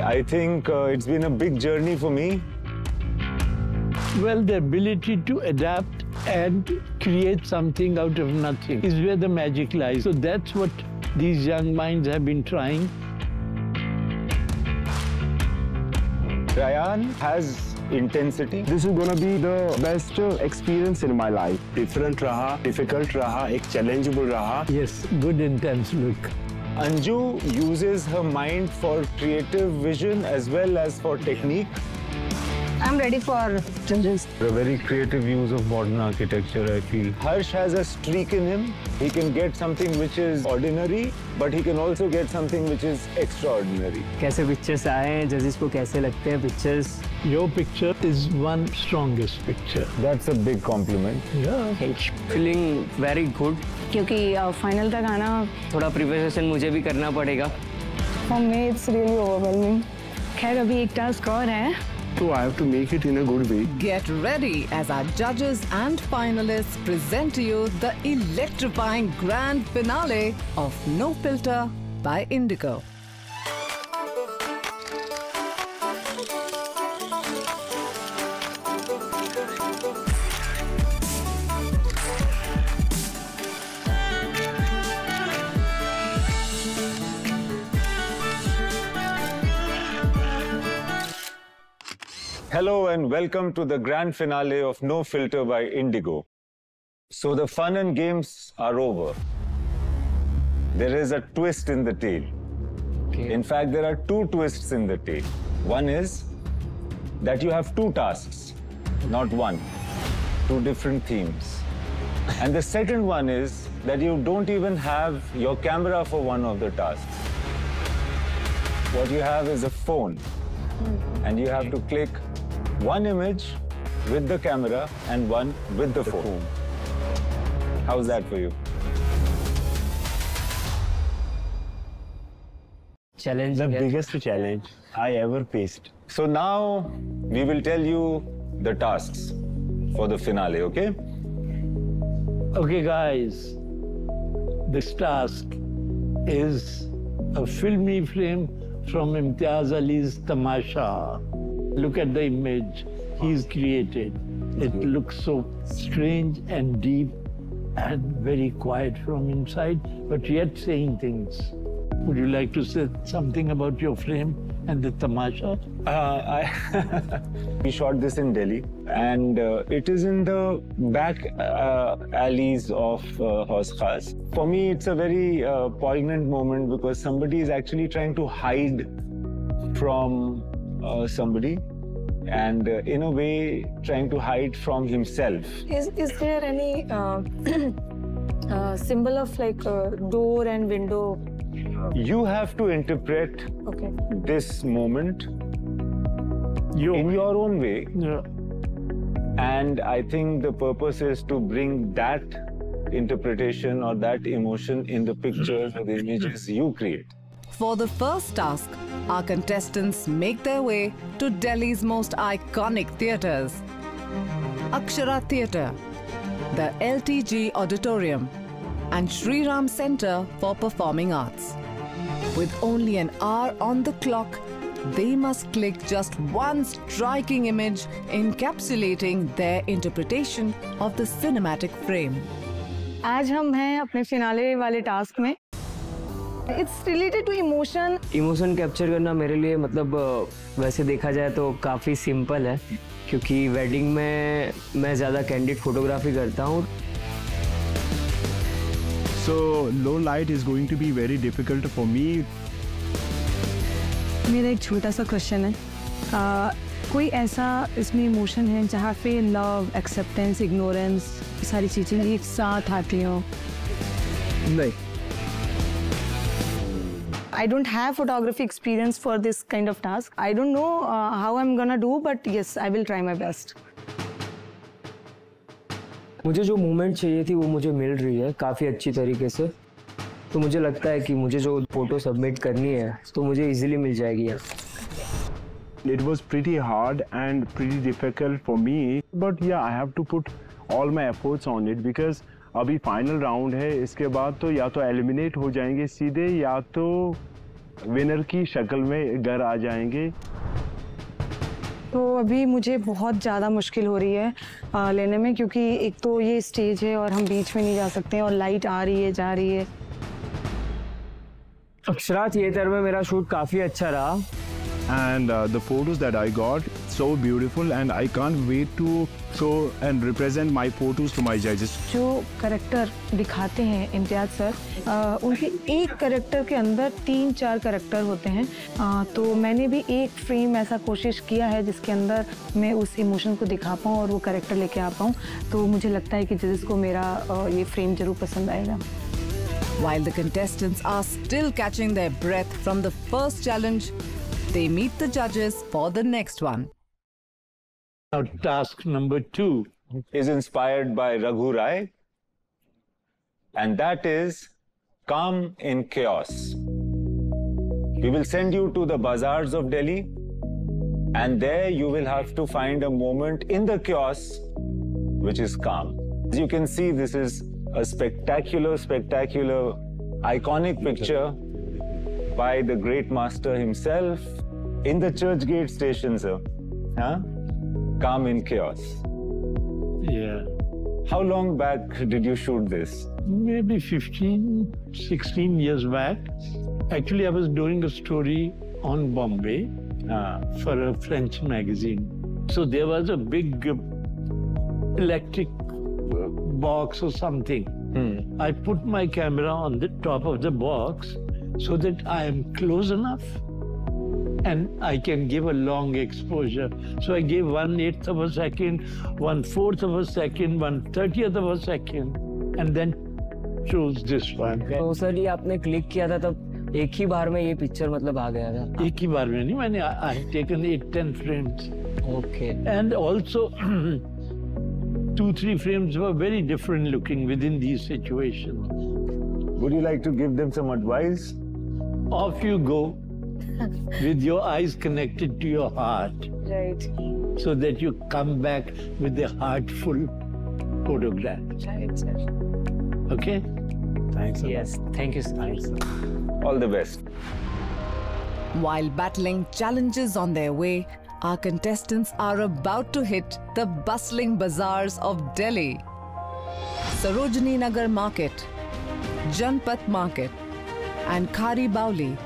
I think uh, it's been a big journey for me. Well, the ability to adapt and create something out of nothing is where the magic lies. So that's what these young minds have been trying. Ryan has intensity. This is going to be the best uh, experience in my life. Different raha, difficult raha, ek challengeable raha. Yes, good intense look. Anju uses her mind for creative vision as well as for technique. I'm ready for challenges. A very creative use of modern architecture, I feel. Harsh has a streak in him. He can get something which is ordinary, but he can also get something which is extraordinary. कैसे pictures आए हैं जजेस को कैसे लगते हैं pictures Your picture is one strongest picture. That's a big compliment. Yeah. Feeling very good क्योंकि final तक आना थोड़ा प्रिपरेशन मुझे भी करना पड़ेगा for me it's really overwhelming खैर अभी एक टास्क और है So I have to make it in a good way. Get ready as our judges and finalists present to you the electrifying grand finale of No Filter by Indigo. Hello and welcome to the grand finale of No Filter by Indigo. So the fun and games are over. There is a twist in the tale. In fact, there are two twists in the tale. One is that you have two tasks, not one, two different themes. And the second one is that you don't even have your camera for one of the tasks. What you have is a phone and you have to click one image with the camera and one with the, the phone. phone. How's that for you? Challenge. The biggest challenge I ever faced. So now we will tell you the tasks for the finale, okay? Okay, guys. This task is a filmy frame from Imtiaz Ali's Tamasha. Look at the image he's created. It looks so strange and deep and very quiet from inside, but yet saying things. Would you like to say something about your frame and the Tamasha? Uh, I we shot this in Delhi, and uh, it is in the back uh, alleys of uh, Hauz Khas. For me, it's a very uh, poignant moment because somebody is actually trying to hide from uh, somebody, and uh, in a way, trying to hide from himself. is is there any uh, uh, symbol of like uh, door and window You have to interpret okay this moment Your in your own way. Yeah. And I think the purpose is to bring that interpretation or that emotion in the pictures or the images you create. For the first task, our contestants make their way to Delhi's most iconic theatres Akshara Theatre, the LTG Auditorium, and Sri Ram Center for Performing Arts. With only an hour on the clock, they must click just one striking image encapsulating their interpretation of the cinematic frame. आज हम हैं अपने finale वाले task में it's related to emotion emotion capture करना मेरे लिए मतलब अ, वैसे देखा जाए तो काफ़ी सिंपल है क्योंकि वेडिंग में मैं ज़्यादा कैंडिड फोटोग्राफी करता हूँ So low light is going to be very difficult for me. मेरा एक छोटा सा क्वेश्चन है आ, कोई ऐसा इसमें इमोशन है जहाँ पे लव एक्सेप्टेंस इग्नोरेंस सारी चीज़ें एक साथ आती हो नहीं I don't have photography experience for this kind of task. I don't know uh, how I'm gonna do, but yes, I will try my best. मुझे जो मूवमेंट चाहिए थी वो मुझे मिल रही है काफ़ी अच्छी तरीके से तो मुझे लगता है कि मुझे जो फ़ोटो सबमिट करनी है तो मुझे इजीली मिल जाएगी It was pretty hard and pretty difficult for me. But yeah, I have to put all my efforts on it because अभी फाइनल राउंड है इसके बाद तो या तो एलिमिनेट हो जाएँगे सीधे या तो विनर की शक्ल में घर आ जाएँगे तो अभी मुझे बहुत ज़्यादा मुश्किल हो रही है आ, लेने में क्योंकि एक तो ये स्टेज है और हम बीच में नहीं जा सकते और लाइट आ रही है जा रही है। अक्षरा थिएटर में मेरा शूट काफ़ी अच्छा रहा। And the photos that I got so beautiful and I can't wait to show and represent my photos to my judges. जो करेक्टर दिखाते हैं इम्तियाज़ सर आ, उनके एक करेक्टर के अंदर तीन चार करेक्टर होते हैं आ, तो मैंने भी एक फ्रेम ऐसा कोशिश किया है जिसके अंदर मैं उस इमोशन को दिखा पाऊँ और वो करेक्टर लेके आ पाऊँ तो मुझे लगता है कि जजेस को मेरा ये फ्रेम ज़रूर पसंद आएगा While the contestants are still catching their breath from the first challenge, they meet the judges for the next one. Now, task number two. is inspired by Raghu Rai, and that is Calm in Chaos. We will send you to the bazaars of Delhi, and there you will have to find a moment in the chaos which is calm. As you can see, this is a spectacular, spectacular, iconic picture by the great master himself in the Churchgate station, sir. Huh? Calm in Chaos. Yeah. How long back did you shoot this? Maybe 15, 16 years back. Actually, I was doing a story on Bombay Ah, for a French magazine. So there was a big uh, electric uh, box or something. I put my camera on the top of the box so that I am close enough and I can give a long exposure. So I gave one eighth of a second, one fourth of a second, one thirtieth of a second, and then chose this one. तो sir ये आपने click किया था तब एक ही बार में ये picture मतलब आ गया था एक ही बार में नहीं मैंने I taken eight ten frames okay and also two three frames were very different looking within these situations would you like to give them some advice? off you go with your eyes connected to your heart. Right. So that you come back with a heartful photograph. Right, sir. Okay? Thanks. Yes. Thank you, sir. Thanks, sir. All the best. While battling challenges on their way, our contestants are about to hit the bustling bazaars of Delhi. Sarojini Nagar Market, Janpath Market, and Khari Baoli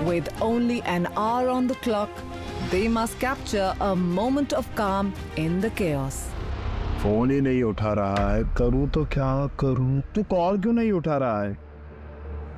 With only an hour on the clock, they must capture a moment of calm in the chaos. Phone ही नहीं उठा रहा है करूँ तो क्या करूँ तू call क्यों नहीं उठा रहा है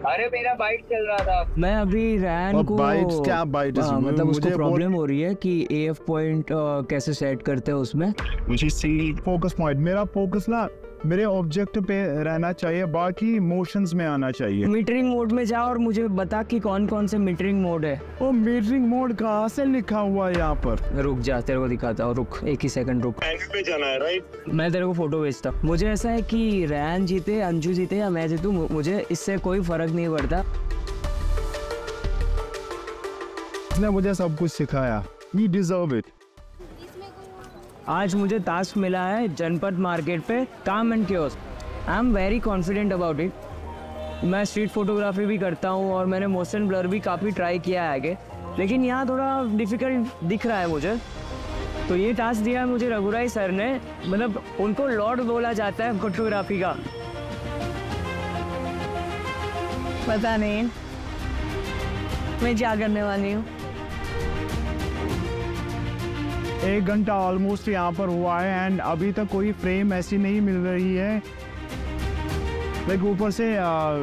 अरे मेरा बाइक चल रहा था मैं अभी रैन को bites क्या bites? हाँ, मतलब मुझे उसको बोल- प्रॉब्लम हो रही है कि एएफ पॉइंट कैसे सेट करते हैं उसमें मुझे सी फोकस पॉइंट मेरा फोकस ना मेरे ऑब्जेक्ट पे रहना चाहिए बाकी इमोशंस में आना चाहिए। मीटरिंग मोड में जा और मुझे बता कि कौन कौन से मीटरिंग मोड है। वो मीटरिंग मोड कहाँ से लिखा हुआ है यहाँ पर? रुक जा तेरे को दिखाता हूँ रुक एक ही सेकंड रुक। पे जाना है राइट मैं तेरे को फ़ोटो भेजता हूँ। मुझे ऐसा है कि रैन जीते अंजू जीते या मैं जीतू मुझे इससे कोई फ़र्क नहीं पड़ता। उसने मुझे सब कुछ सिखाया। ही डिजर्व इट आज मुझे टास्क मिला है जनपद मार्केट पे काम and chaos I am very confident about it मैं स्ट्रीट फोटोग्राफी भी करता हूँ और मैंने मोशन ब्लर भी काफ़ी ट्राई किया है आगे. लेकिन यहाँ थोड़ा डिफ़िकल्ट दिख रहा है मुझे. तो ये टास्क दिया है मुझे रघुराई सर ने. मतलब उनको लॉर्ड बोला जाता है फोटोग्राफी का. पता नहीं. मैं क्या करने वाली हूँ? एक घंटा ऑलमोस्ट यहाँ पर हुआ है एंड अभी तक कोई फ्रेम ऐसी नहीं मिल रही है। लाइक ऊपर से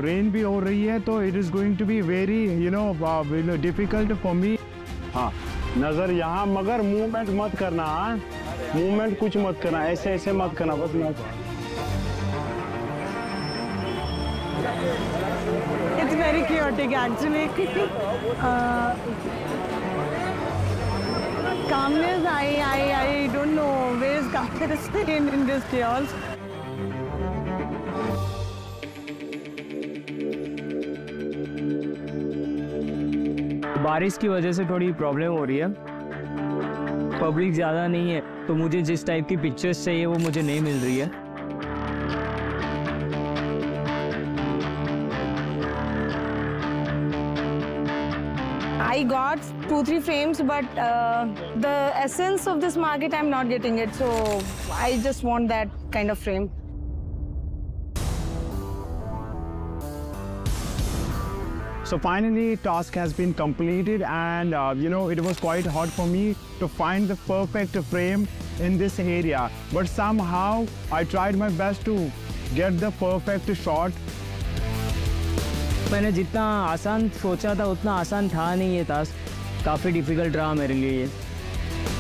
रेन भी हो रही है तो it is going to be very you know difficult for me हाँ नज़र यहाँ, मगर मूवमेंट मत करना हाँ। मूवमेंट कुछ मत करना, ऐसे ऐसे मत करना, बस मत It's very chaotic, actually. calmness, I, I, I don't know where is calmness in, in this chaos. बारिश की वजह से थोड़ी प्रॉब्लम हो रही है पब्लिक ज़्यादा नहीं है तो मुझे जिस टाइप की पिक्चर्स चाहिए वो मुझे नहीं मिल रही है I got two, three frames, but uh, the essence of this market, I'm not getting it. So I just want that kind of frame. So finally, task has been completed, and uh, you know it was quite hard for me to find the perfect frame in this area. But somehow I tried my best to get the perfect shot. मैंने जितना आसान सोचा था उतना आसान था नहीं ये टास्क काफ़ी डिफ़िकल्ट रहा मेरे लिए ये।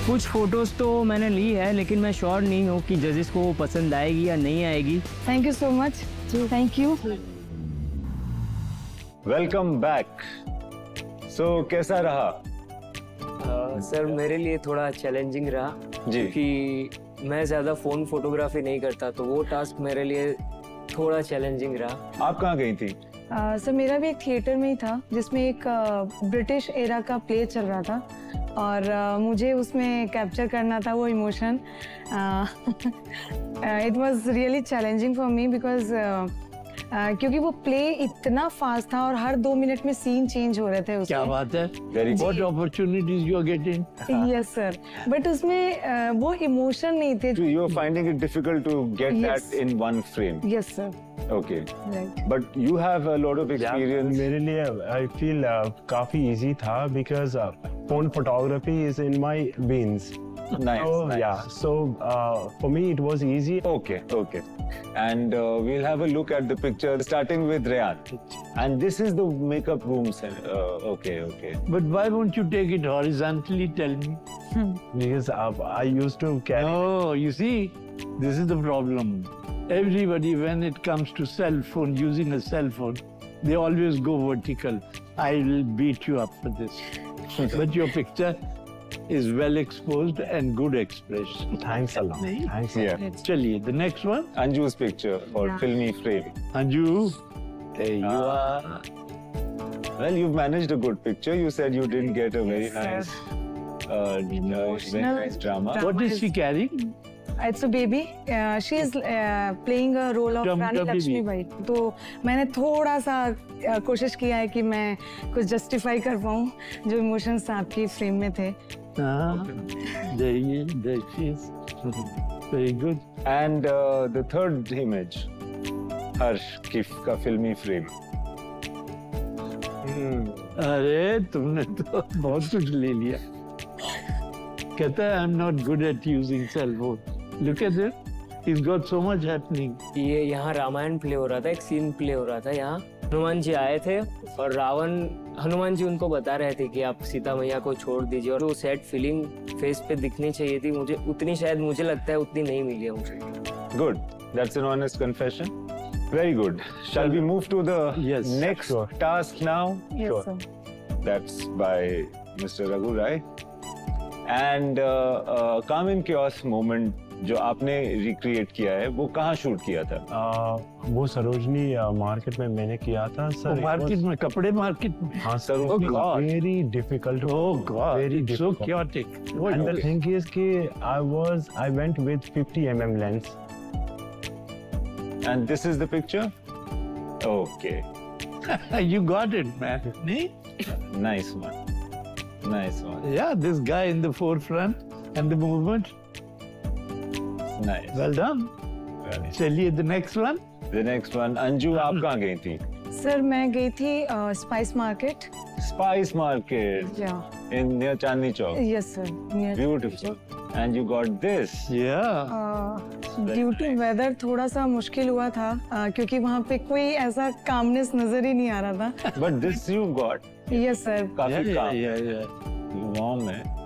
कुछ फ़ोटोज़ तो मैंने ली है लेकिन मैं श्योर नहीं हूँ कि जजेस को वो पसंद आएगी या नहीं आएगी। Thank you so much Thank you. Welcome back so कैसा रहा? सर मेरे लिए थोड़ा चैलेंजिंग रहा जी। क्योंकि मैं ज़्यादा फ़ोन फोटोग्राफी नहीं करता तो वो टास्क मेरे लिए थोड़ा चैलेंजिंग रहा। आप कहाँ गई थी? सर मेरा भी एक थिएटर में ही था जिसमें एक ब्रिटिश एरा का प्ले चल रहा था और आ, मुझे उसमें कैप्चर करना था वो emotion it was really challenging for me because क्योंकि वो प्ले इतना फास्ट था और हर दो मिनट में सीन चेंज हो रहे थे क्या बात है? Good. What opportunities you are yes sir but उसमें आ, वो इमोशन नहीं थे। You are finding it difficult to get that in one frame yes sir okay but you have a lot of experience मेरे लिए आई फील काफ़ी easy था because phone photography is in my nice. Oh, nice. yeah. So uh, for me, it was easy. Okay, okay. And uh, we'll have a look at the picture starting with Riyadh. And this is the makeup room. Uh, okay, okay. But why won't you take it horizontally? Tell me. Hmm. because I used to carry. Oh, you see, this is the problem. Everybody, when it comes to cell phone, using a cell phone, they always go vertical. I will beat you up for this. but your picture is well exposed and good expression. thanks a lot thanks a lot. Yeah. Chaliye, the next one. Anju's picture for filmy frame. Anju, there you Ah. are. Well, you've managed a good picture. You said you didn't get a very nice, uh, uh, very nice drama. drama. What is she carrying? It's a baby she is playing a role of Rani baby. Laxmibai तो मैंने थोड़ा सा uh, कोशिश किया है कि मैं कुछ जस्टिफाई कर पाऊँ जो इमोशंस आपकी फ्रेम में थे. Very good. And uh, the third image, Harsh की का filmy frame. अरे तुमने तो बहुत कुछ ले लिया कहता है I am not good at using cell phone look at it is got so much happening ये यहाँ रामायण प्ले हो रहा था एक सीन प्ले हो रहा था यहाँ हनुमान जी आए थे और रावण हनुमान जी उनको बता रहे थे कि आप सीता मैया को छोड़ दीजिए और वो सैड फीलिंग फेस पे दिखनी चाहिए थी मुझे उतनी शायद मुझे लगता है उतनी नहीं मिली है मुझे Good. That's an honest confession. Very good. Shall we move to the Yes, next sure. task now? Yes, sir. That's by Mr. Raghu Rai. And uh, uh, Kamin Chaos moment जो आपने रिक्रिएट किया है वो कहाँ shoot किया था? आ, वो Sarojini market में मैंने किया था सर मार्केट में कपड़े मार्केट में? हाँ sir very difficult very I went with fifty M M lens and this is picture okay you got it man नहीं nice one nice one yeah this guy in the forefront and the movement. nice. well done. चलिए the next one the next one Anju आप कहाँ गई थी? Sir मैं गई थी spice market spice market in near Chandni Chowk yes sir beautiful and you got this due to weather थोड़ा सा मुश्किल हुआ था uh, क्योंकि वहाँ पे कोई ऐसा कामनेस नज़र ही नहीं आ रहा था। But this you got yes sir काफ़ी वार्म है।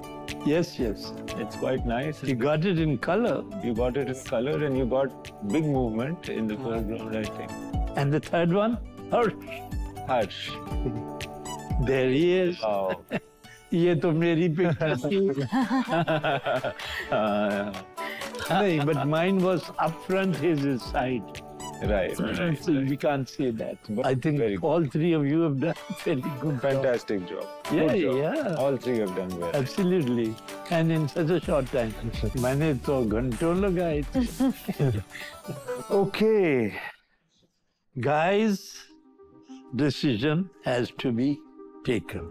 Yes, yes. It's quite nice. You got it in color. You got it in color and you got big movement in the foreground, I think. And the third one? Harsh. Harsh. There he is. Wow. ये तो मेरी picture थी Uh, नहीं but mine was up front his is side right. right. so we can't say that But I think very good. all three of you have done very good job. Fantastic job. Yeah, Good job. yeah. All three have done well. Absolutely. And in such a short time. मैंने तो घंटों लगाए थे. okay. Guys, decision has to be taken.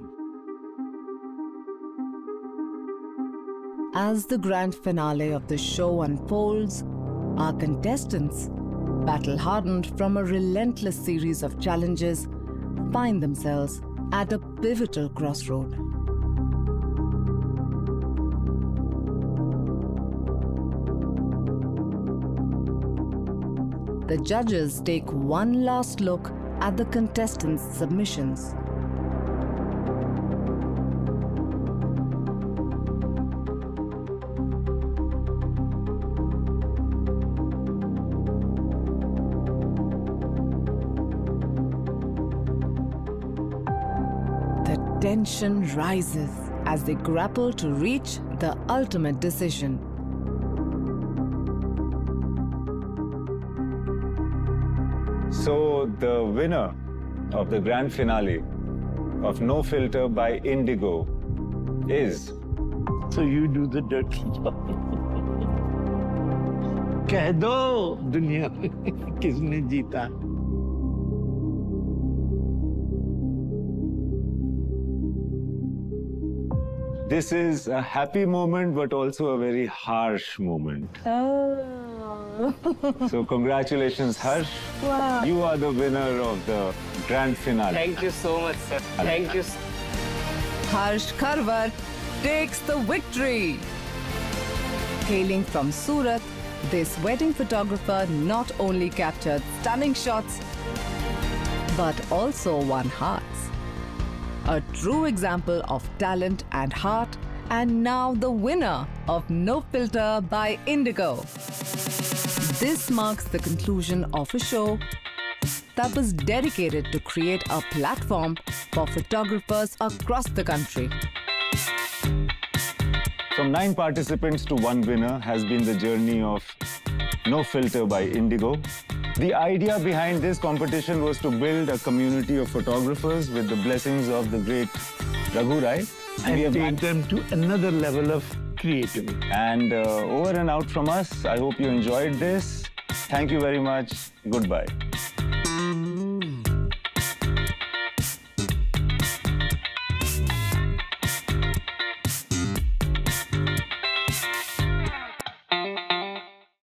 As the grand finale of the show unfolds, our contestants, battle hardened from a relentless series of challenges, find themselves at a pivotal crossroad. The judges take one last look at the contestants' submissions. tension rises as they grapple to reach the ultimate decision. So the winner of the grand finale of No Filter by Indigo is So you do the dirty job. कह दो दुनिया में किसने जीता this is a happy moment but also a very harsh moment. Oh. So congratulations Harsh. Wow. You are the winner of the grand finale. Thank you so much, sir. Thank you. Harsh Karwar takes the victory. Hailing from Surat, this wedding photographer not only captured stunning shots but also won hearts. A true example of talent and heart, and now the winner of No Filter by Indigo. This marks the conclusion of a show that was dedicated to create a platform for photographers across the country. From nine participants to one winner has been the journey of No Filter by Indigo. The idea behind this competition was to build a community of photographers with the blessings of the great Raghu Rai. and have take them to another level of creativity. And uh, over and out from us, I hope you enjoyed this. Thank you very much. Goodbye.